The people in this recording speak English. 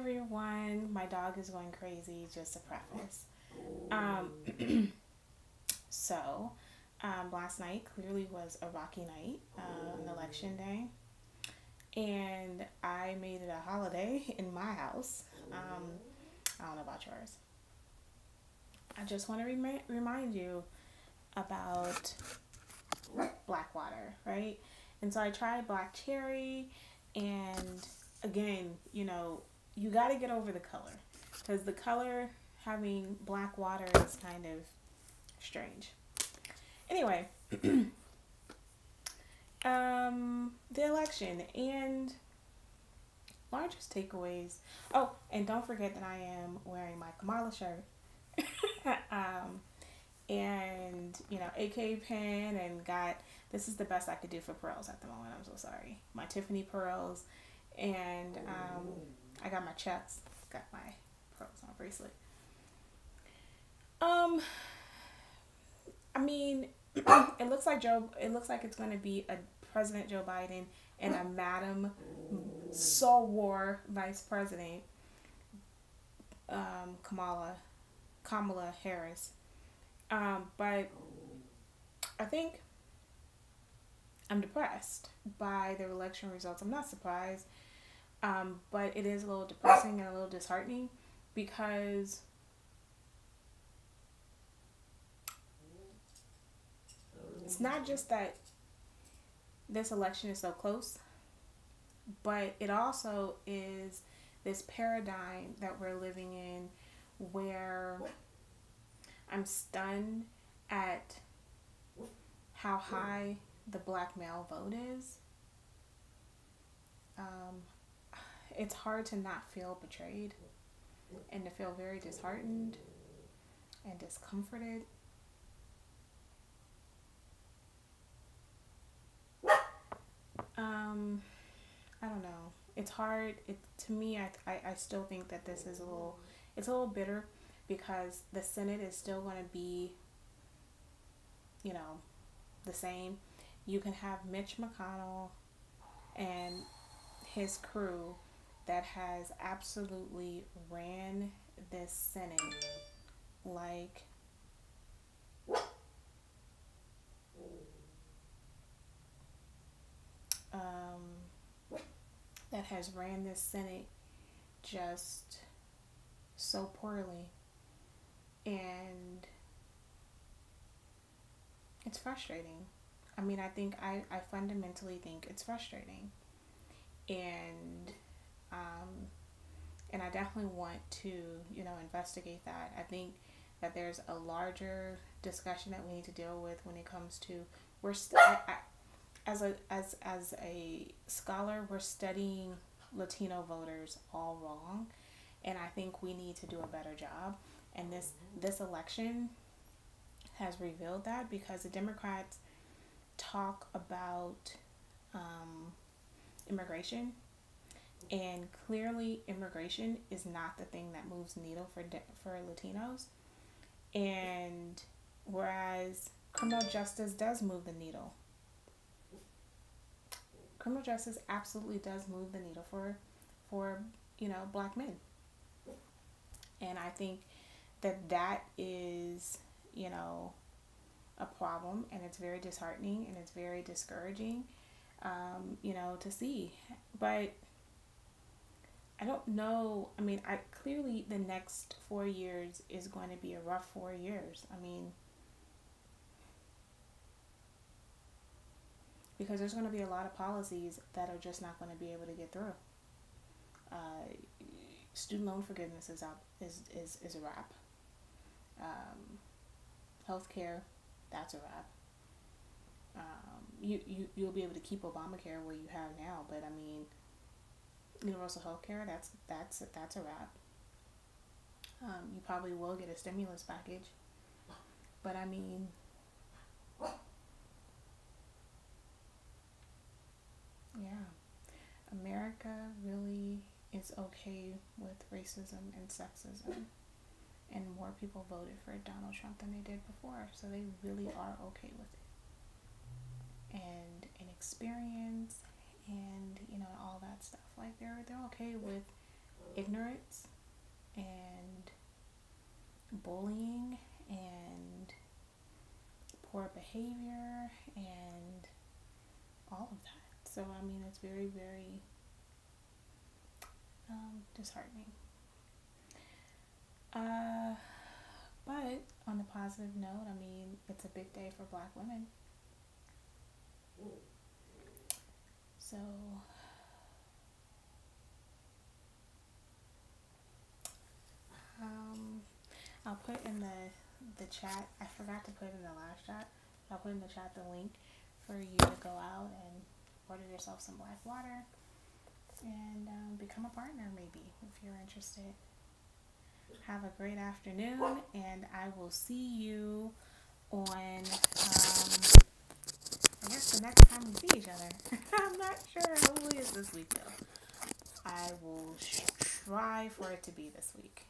everyone. My dog is going crazy, just a preface. Um, so, um, last night clearly was a rocky night, an election day. And I made it a holiday in my house. Um, I don't know about yours. I just want to remi- remind you about Blackwater, right? And so I tried black cherry, and again, you know, you got to get over the color because the color having black water is kind of strange. Anyway, um, the election and largest takeaways. Oh, and don't forget that I am wearing my Kamala shirt. um, and you know, AK pen and got this is the best I could do for pearls at the moment. I'm so sorry. My Tiffany pearls, and um, I got my checks, got my pearls on bracelet. Um, I mean, it looks like Joe. It looks like it's going to be a President Joe Biden and a Madam Soror Vice President um, Kamala Kamala Harris. Um, but I think I'm depressed by the election results. I'm not surprised, um, but it is a little depressing and a little disheartening because it's not just that this election is so close, but it also is this paradigm that we're living in where I'm stunned at how high the black male vote is. Um, it's hard to not feel betrayed and to feel very disheartened and discomforted. Um, I don't know. It's hard. It to me. I, I I still think that this is a little. It's a little bitter because the Senate is still going to be. You know, the same. You can have Mitch McConnell and his crew that has absolutely ran this Senate like um, that has ran this Senate just so poorly. And it's frustrating. I mean, I think I, I fundamentally think it's frustrating. And um, and I definitely want to, you know, investigate that. I think that there's a larger discussion that we need to deal with when it comes to we're st- I, I, as a as as a scholar, we're studying Latino voters all wrong, and I think we need to do a better job. And this this election has revealed that because the Democrats talk about um, immigration, and clearly immigration is not the thing that moves needle for de- for Latinos, and whereas criminal justice does move the needle. Criminal justice absolutely does move the needle for for you know black men. And i think that that is you know a problem and it's very disheartening and it's very discouraging um, you know to see but i don't know i mean i clearly the next four years is going to be a rough four years i mean because there's going to be a lot of policies that are just not going to be able to get through. Uh, student loan forgiveness is out is, is, is a wrap. Um, healthcare, that's a wrap. Um, you, you you'll be able to keep Obamacare where you have now, but I mean, universal health care that's that's that's a wrap. Um, you probably will get a stimulus package, but I mean, Yeah. America really is okay with racism and sexism. And more people voted for Donald Trump than they did before. So they really are okay with it. And inexperience and, you know, all that stuff. Like they're they're okay with ignorance and bullying and poor behavior and all of that. So, I mean, it's very, very um, disheartening. Uh, but on a positive note, I mean, it's a big day for black women. So, um, I'll put in the the chat. I forgot to put in the last chat. I'll put in the chat the link for you to go out and order yourself some black water and um, become a partner, maybe if you're interested. Have a great afternoon, and I will see you on. Um, I guess the next time we see each other. I'm not sure. Hopefully, it's this week though. I will try for it to be this week.